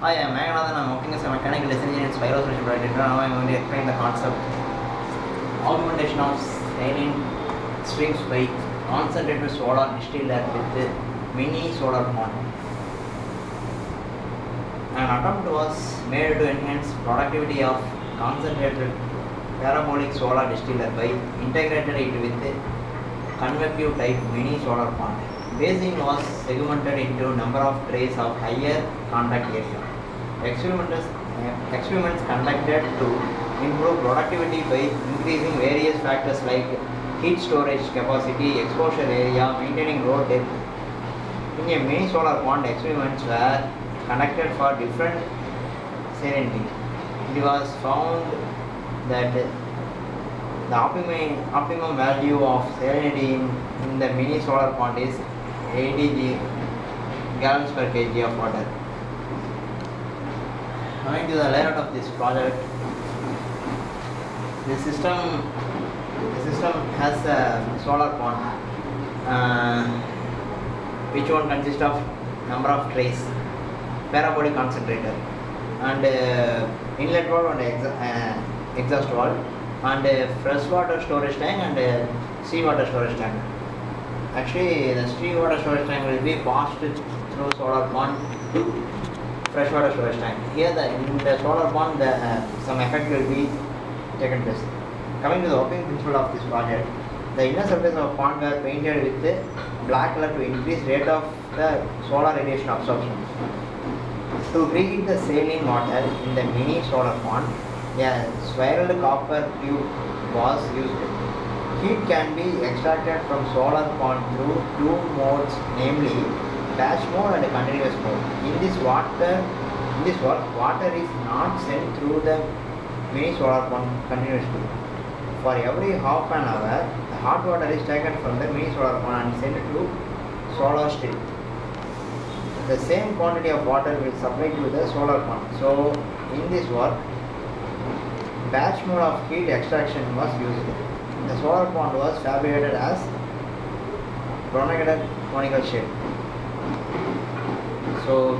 Hi, I'm Meganathan. I'm working as a mechanical design engineer in Spiro Solution Project. Now I'm going to explain the concept. Augmentation of saline streams by concentrated solar distiller with mini solar pond. An attempt was made to enhance productivity of concentrated parabolic solar distiller by integrated it with convective type mini solar pond. Basin was segmented into number of trays of higher contact area. Experiments, experiments conducted to improve productivity by increasing various factors like heat storage capacity, exposure area, maintaining road depth. In a mini solar pond, experiments were conducted for different salinity. It was found that the optimum, optimum value of salinity in, in the mini solar pond is 80 gallons per kg of water. Coming to the layout of this project, the system the system has a solar pond, uh, which one consists of number of trays, parabolic concentrator, and uh, inlet valve and exa- uh, exhaust valve, and uh, freshwater storage tank and uh, seawater storage tank. Actually, the seawater storage tank will be passed through solar pond freshwater storage tank. Here, the in the solar pond, the, uh, some effect will be taken place. Coming to the working principle of this project, the inner surface of pond were painted with black color to increase rate of the solar radiation absorption. To preheat the saline water in the mini solar pond, a spiraled copper tube was used. Heat can be extracted from solar pond through two modes, namely batch mode and a continuous mode. In this water, in this work, water is not sent through the mini solar pond continuously. For every half an hour, the hot water is taken from the mini solar pond and sent to solar strip. The same quantity of water will supply to the solar pond. So, in this work, batch mode of heat extraction was used. The solar pond was fabricated as pronated conical shape. So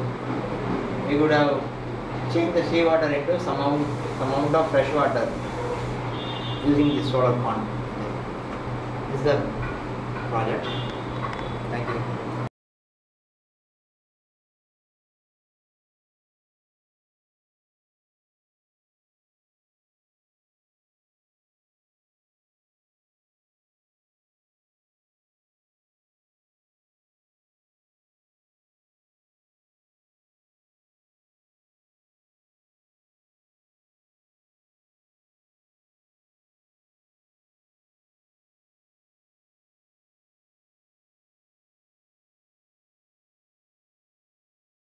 we would have changed the seawater into some amount, some amount of fresh water using this solar pond. This is the project. Thank you.